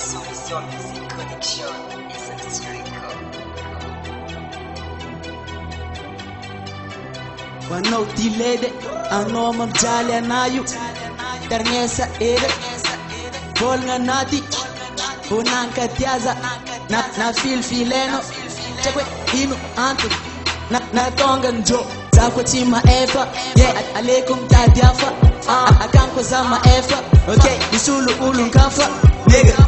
su visión y conexión es esférico. Quando ti lede a nome Jalianayu, Tarnesa Ede, Volganati, Unanka Tiaza, na, na fil fileno, Chakwe cioè, inu antu, na, na tongan jo, Zakwa chima efa, yeah, alekum tadiafa, ah, akanko zama efa, okay, isulu ulunkafa, nigga.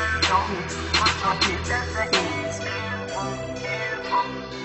I'm watch your knees, that's the ease.